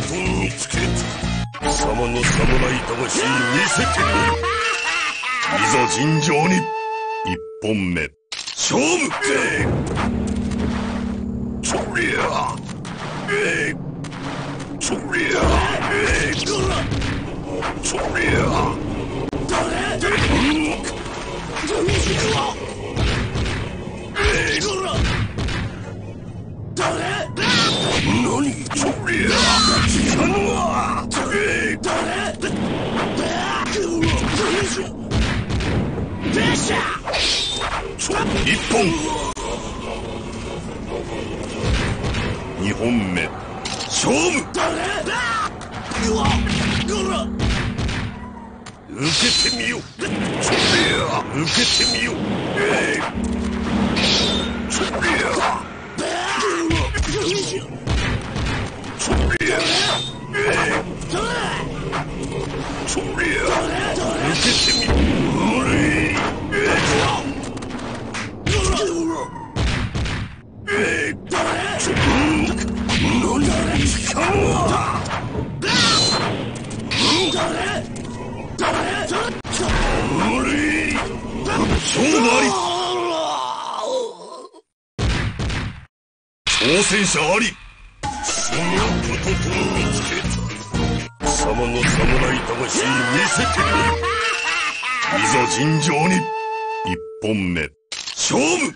と見つけた。貴様の侍魂見せてみるいざ尋常に。一本目。勝負えいそりゃ。えいそりゃ。えいそりゃ。誰？どうしようえ。い誰？何？そりゃ聞かぬわえい誰？どうしよう列車一本二本目勝負受けてみよそりゃ受けてみよそりゃ受けてみ無理えいえいそ何聞かんわ無理勝負あり挑戦者あり。そのことと見つけた貴様の侍魂見せてみるいざ尋常に。一本目。勝負!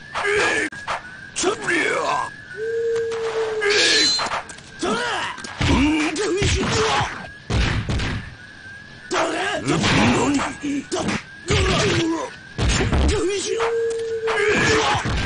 何?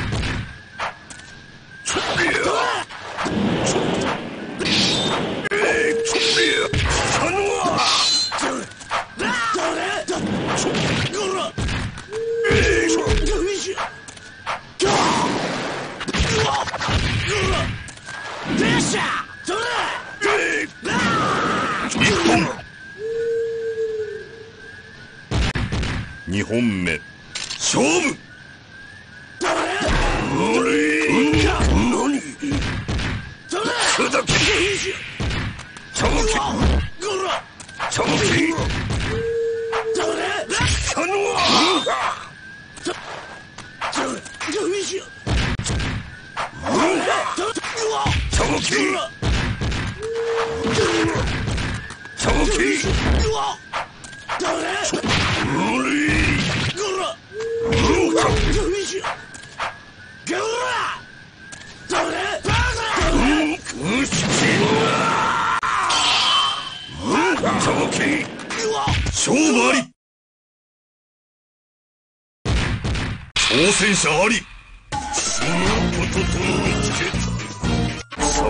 勝負あり挑戦者あり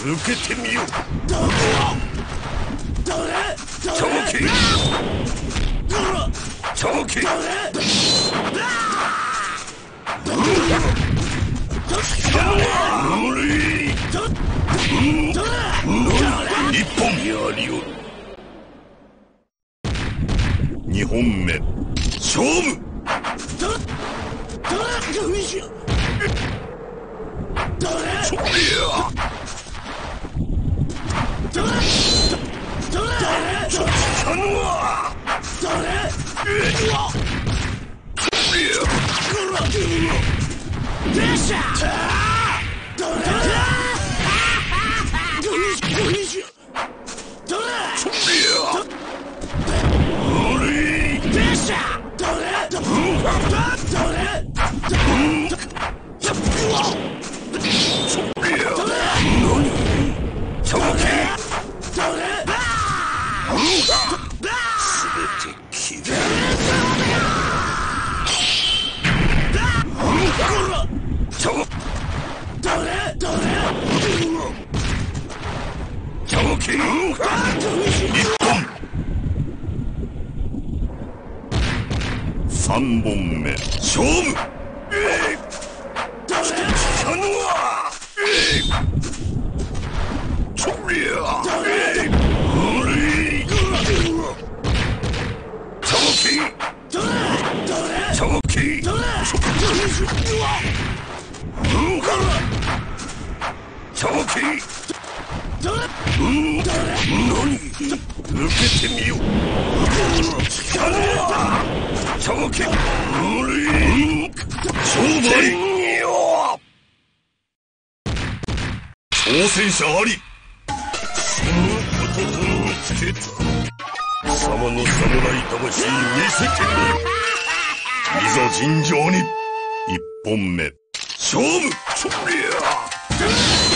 受けてみよちょむきちょむき無理一本やりおる者あり。そのこととつけた貴様の侍魂見せてみるいざ尋常に。一本目。勝負。そりゃ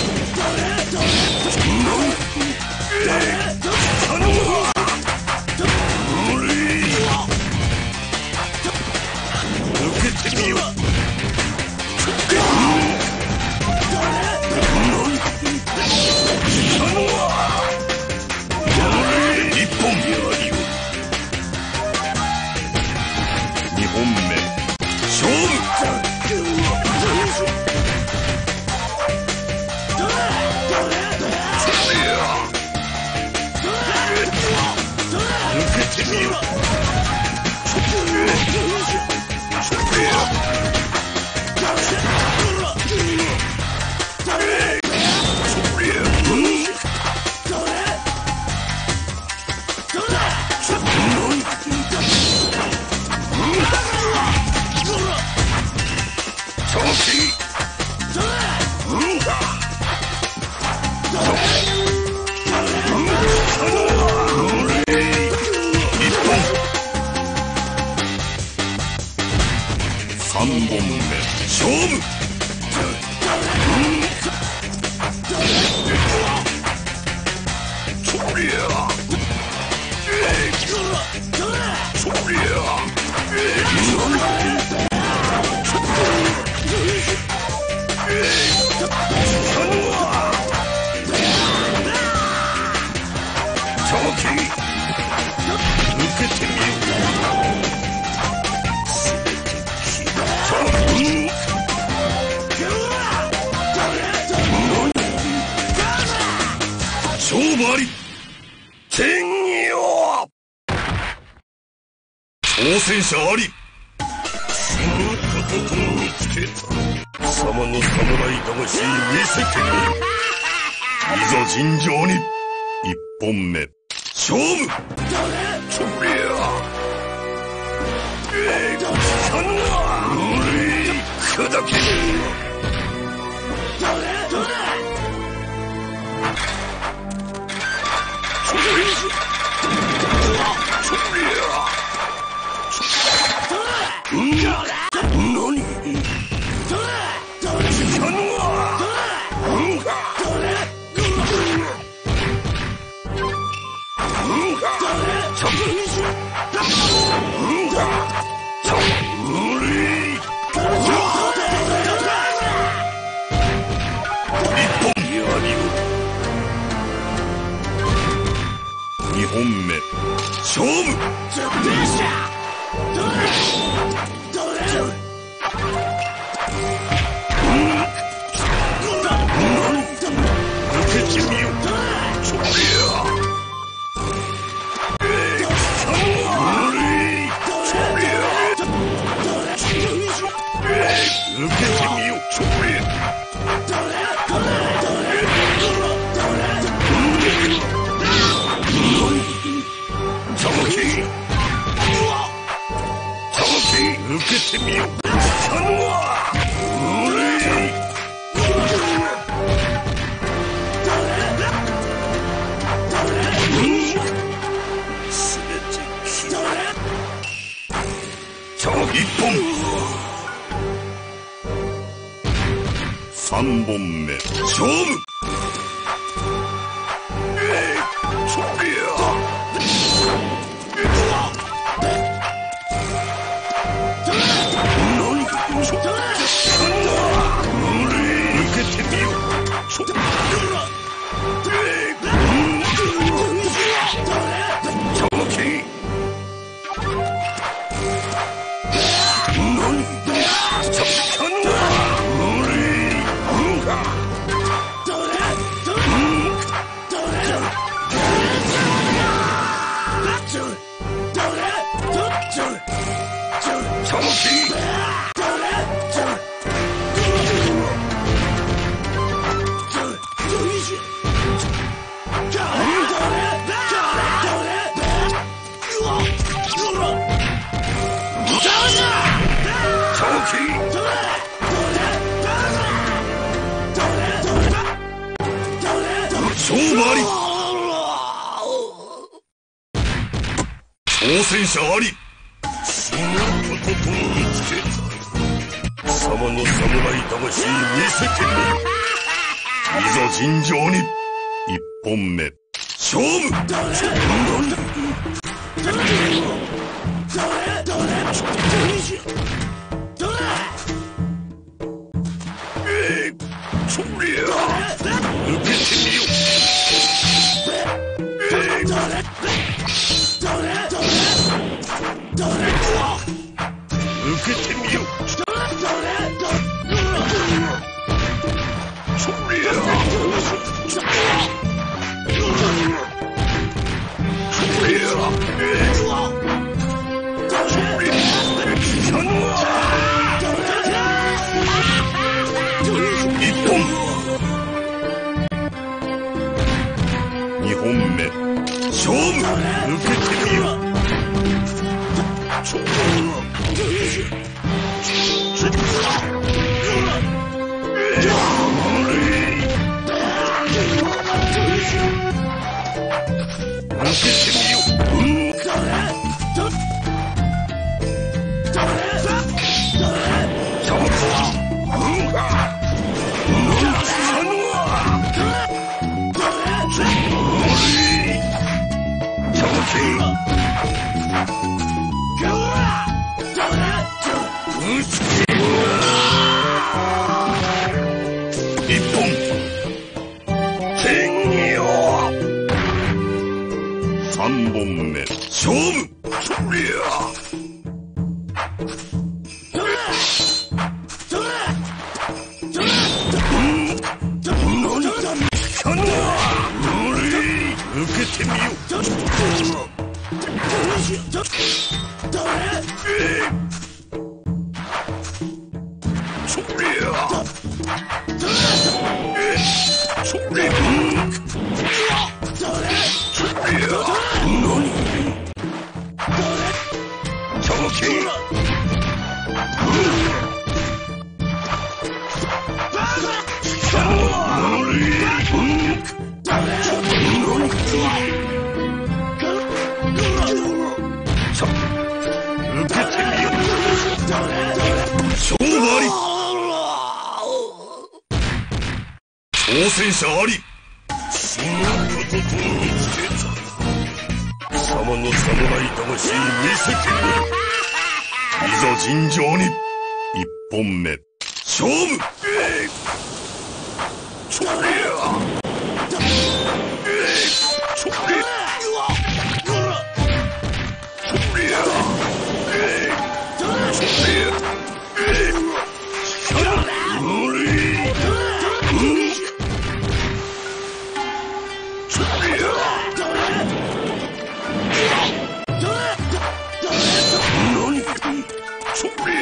本目勝負。勝負あり。挑戦者あり。こと見つけた様の侍魂見せてるいざ尋常に。一本目。勝負。りゃええ砕け Yeah! 3本目。勝負！somos の侍魂見せてみよいざ尋常に一本目。勝負！えー、そりゃ受けてみよえー、受けてみよそりゃえー、そりみそそのこととつけた貴様の侍魂見せてみろいざ尋常に一本目。勝負。えい。そりゃそ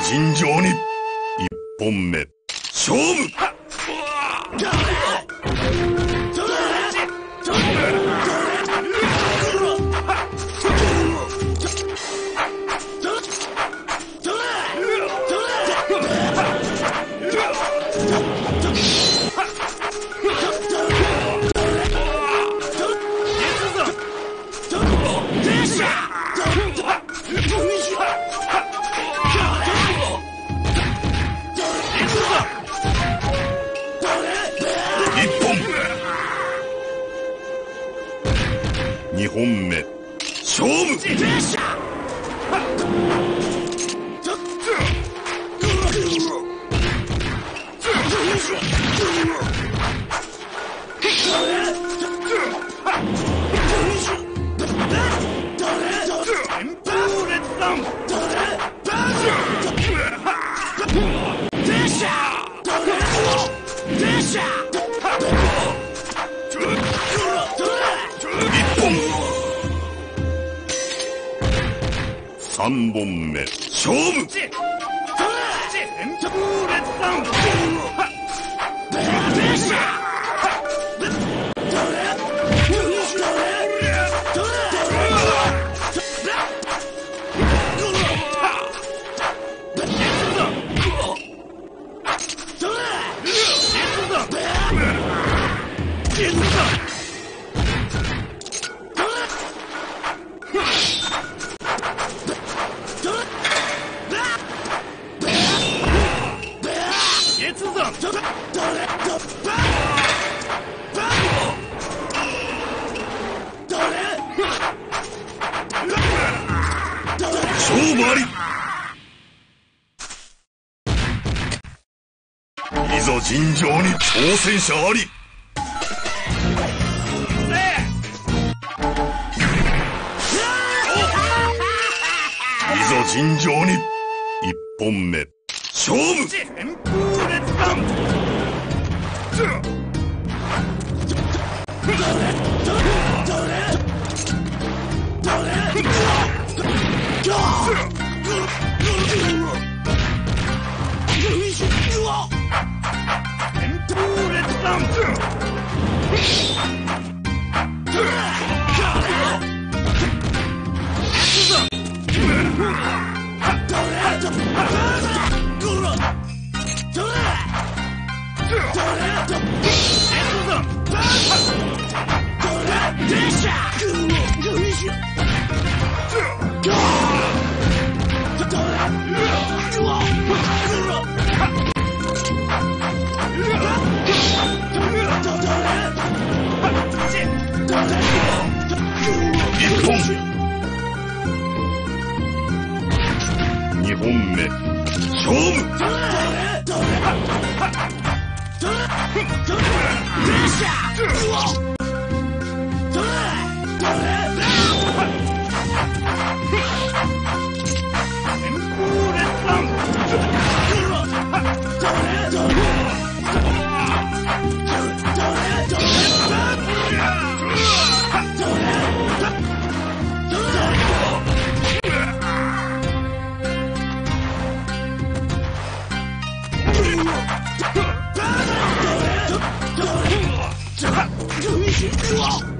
いざ尋常に。一本目。勝負。勝負3本目。勝負。勝負あり。いざ尋常に挑戦者あり。いざ尋常に。一本目。勝負。一2本目。勝負。一